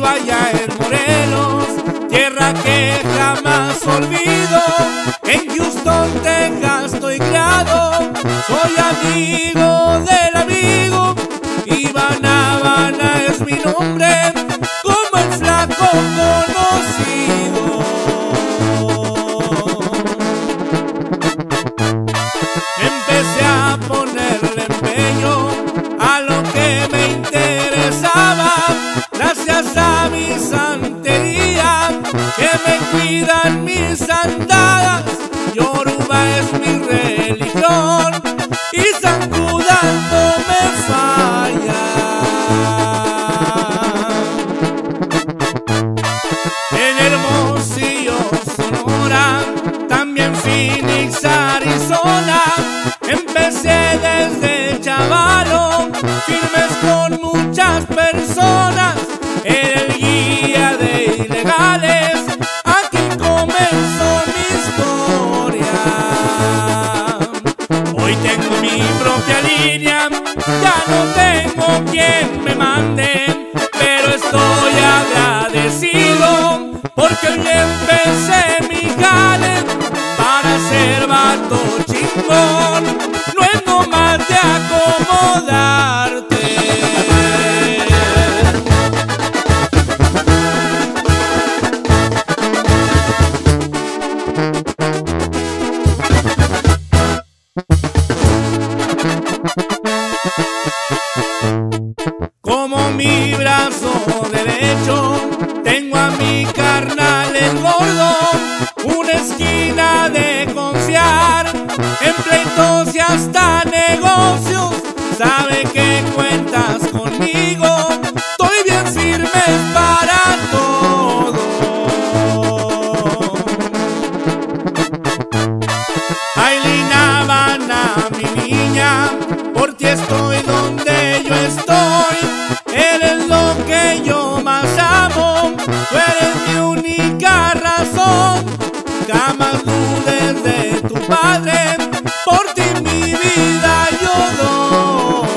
nacido allá en Morelos, tierra que jamás olvido. En Houston, Texas estoy criado, soy amigo del amigo y Habana es mi nombre. Religión y San me falla. En Hermosillo, Sonora, también Phoenix, Arizona. Empecé desde chavalo, firmes con muchas personas. Ya no tengo quien me mande, pero estoy agradecido porque hoy empecé mi jale para ser vato chingón, tu padre, por ti mi vida yo doy.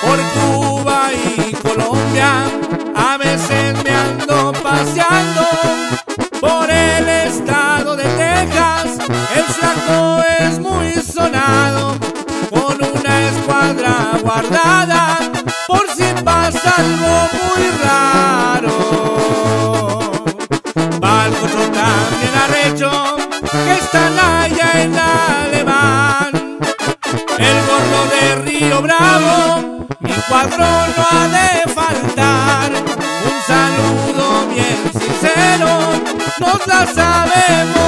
por Cuba y Colombia. A veces me ando paseando por el estado de Texas. El flaco es muy sonado, con una escuadra guardada, por si pasa algo muy raro. Río Bravo, mi cuadro no ha de faltar. Un saludo bien sincero, nos la sabemos